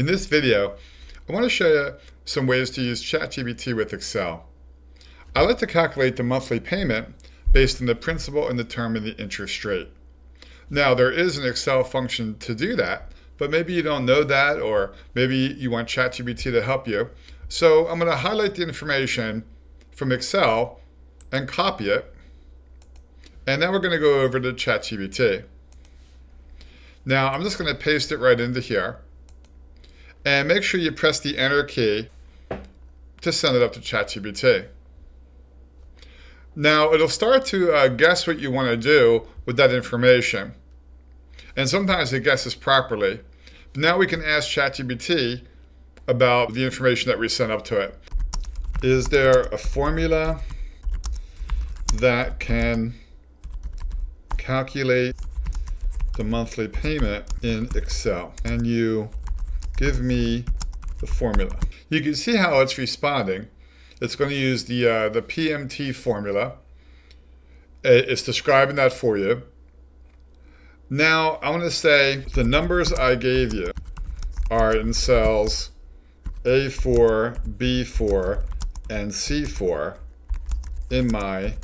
In this video, I want to show you some ways to use ChatGPT with Excel. I like to calculate the monthly payment based on the principal and the term determine the interest rate. Now, there is an Excel function to do that, but maybe you don't know that, or maybe you want ChatGPT to help you. So I'm going to highlight the information from Excel and copy it. And then we're going to go over to ChatGPT. Now, I'm just going to paste it right into here. And make sure you press the Enter key to send it up to ChatGPT. Now, it'll start to uh, guess what you want to do with that information. And sometimes it guesses properly. But now we can ask ChatGPT about the information that we sent up to it. Is there a formula that can calculate the monthly payment in Excel? And you give me the formula. You can see how it's responding. It's going to use the, uh, the PMT formula. It's describing that for you. Now, I want to say the numbers I gave you are in cells A4, B4, and C4 in my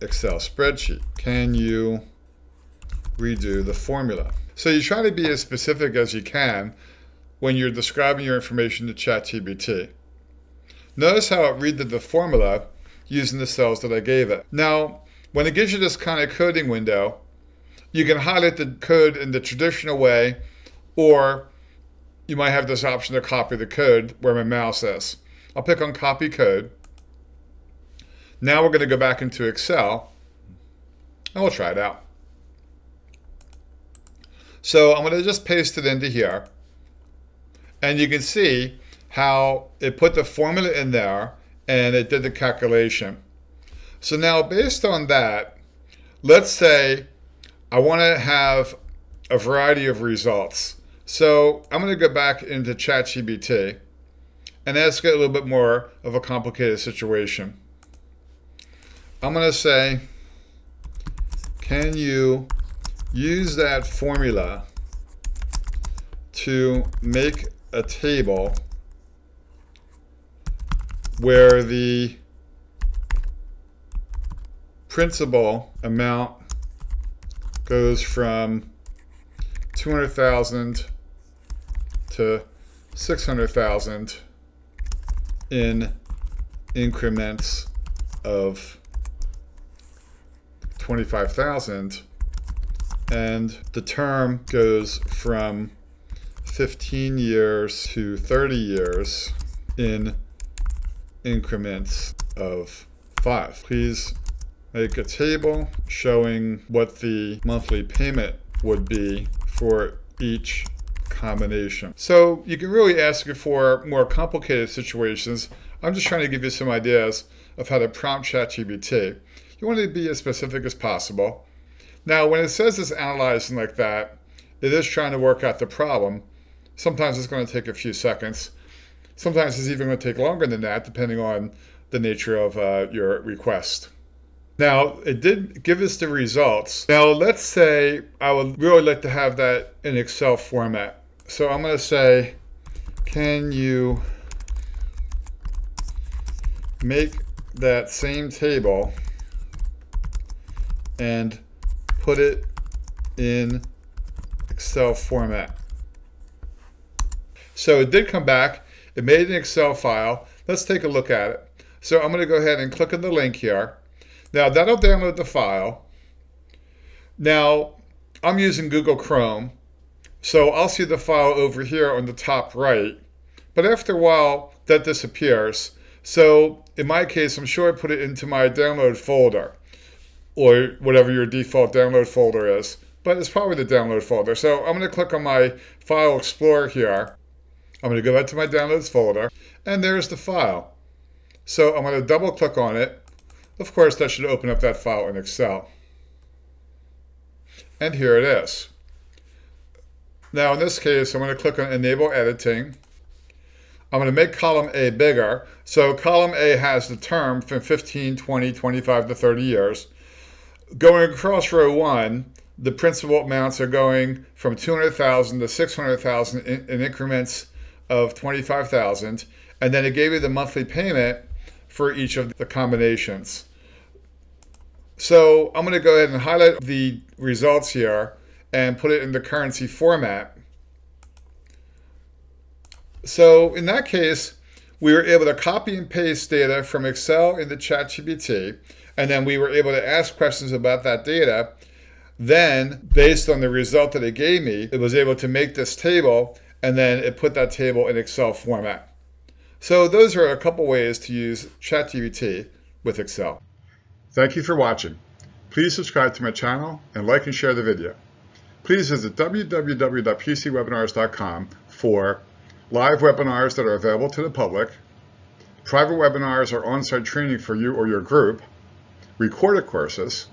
Excel spreadsheet. Can you redo the formula? So you try to be as specific as you can when you're describing your information to ChatGPT. Notice how it read the formula using the cells that I gave it. Now, when it gives you this kind of coding window, you can highlight the code in the traditional way, or you might have this option to copy the code where my mouse is. I'll pick on copy code. Now we're going to go back into Excel, and we'll try it out. So I'm going to just paste it into here. And you can see how it put the formula in there and it did the calculation. So now based on that, let's say I want to have a variety of results. So I'm going to go back into ChatGPT and ask it a little bit more of a complicated situation. I'm going to say, can you use that formula to make a table where the principal amount goes from 200,000 to 600,000 in increments of 25,000 and the term goes from 15 years to 30 years in increments of five. Please make a table showing what the monthly payment would be for each combination. So you can really ask for more complicated situations. I'm just trying to give you some ideas of how to prompt ChatGPT. You want to be as specific as possible. Now, when it says it's analyzing like that, it is trying to work out the problem Sometimes it's going to take a few seconds. Sometimes it's even going to take longer than that, depending on the nature of uh, your request. Now, it did give us the results. Now, let's say I would really like to have that in Excel format. So I'm going to say, can you make that same table and put it in Excel format? So it did come back. It made an Excel file. Let's take a look at it. So I'm going to go ahead and click on the link here. Now that'll download the file. Now I'm using Google Chrome. So I'll see the file over here on the top right. But after a while, that disappears. So in my case, I'm sure I put it into my download folder or whatever your default download folder is. But it's probably the download folder. So I'm going to click on my File Explorer here. I'm going to go back to my downloads folder, and there's the file. So I'm going to double click on it. Of course, that should open up that file in Excel. And here it is. Now in this case, I'm going to click on Enable Editing. I'm going to make column A bigger. So column A has the term from 15, 20, 25 to 30 years. Going across row 1, the principal amounts are going from 200,000 to 600,000 in, in increments of 25,000 and then it gave me the monthly payment for each of the combinations. So I'm going to go ahead and highlight the results here and put it in the currency format. So in that case, we were able to copy and paste data from Excel into ChatGPT, and then we were able to ask questions about that data. Then, based on the result that it gave me, it was able to make this table, and then it put that table in Excel format. So those are a couple ways to use ChatGPT with Excel. Thank you for watching. Please subscribe to my channel and like and share the video. Please visit www.pcwebinars.com for live webinars that are available to the public, private webinars or on-site training for you or your group, recorded courses.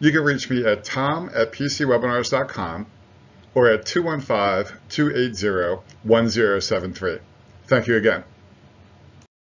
You can reach me at tom at pcwebinars.com or at 215-280-1073. Thank you again.